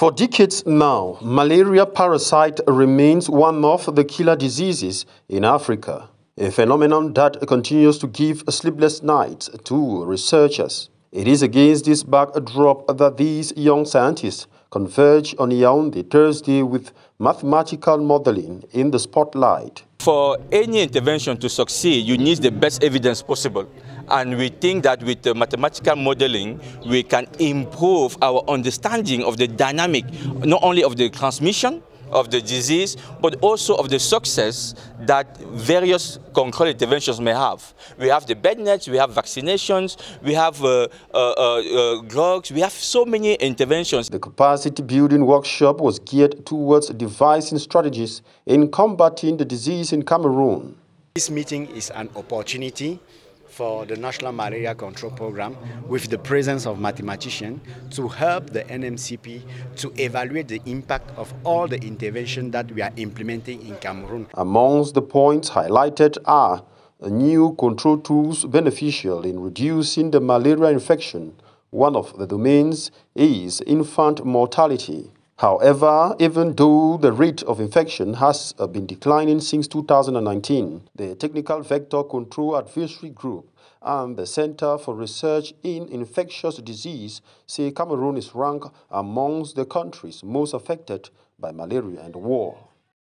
For decades now, malaria parasite remains one of the killer diseases in Africa, a phenomenon that continues to give sleepless nights to researchers. It is against this backdrop that these young scientists converge on Yaoundé Thursday with mathematical modeling in the spotlight. For any intervention to succeed, you need the best evidence possible. And we think that with the mathematical modeling, we can improve our understanding of the dynamic, not only of the transmission, of the disease, but also of the success that various control interventions may have. We have the bed nets, we have vaccinations, we have uh, uh, uh, drugs, we have so many interventions. The capacity building workshop was geared towards devising strategies in combating the disease in Cameroon. This meeting is an opportunity for the National Malaria Control Program with the presence of mathematicians to help the NMCP to evaluate the impact of all the interventions that we are implementing in Cameroon. Amongst the points highlighted are new control tools beneficial in reducing the malaria infection. One of the domains is infant mortality. However, even though the rate of infection has uh, been declining since 2019, the Technical Vector Control Advisory Group and the Center for Research in Infectious Disease say Cameroon is ranked amongst the countries most affected by malaria and war.